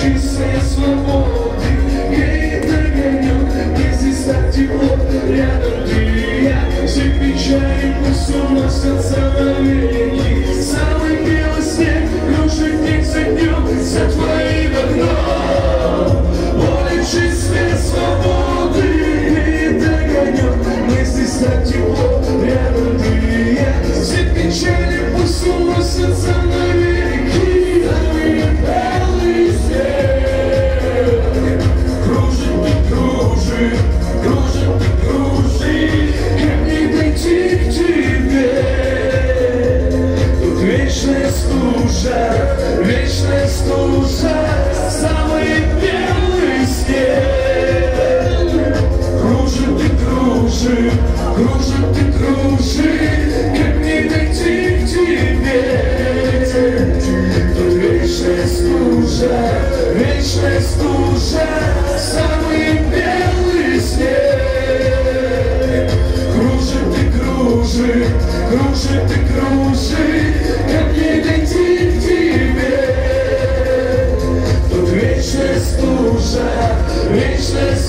чистые свободы Греет огонек, здесь так тепло Рядом. Ты и я, все печали пусть уносятся навеки вечная стужа Самый белый снег Кружит и кружит, кружит и кружит Как не дойти к тебе. Вечная стужа, вечная стужа Самый белый снег Кружит и кружит, кружит и кружит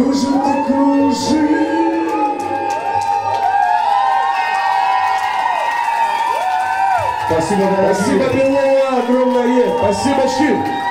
Кружит и кружит Спасибо. Спасибо, Белова, огромное. Спасибо, Щит.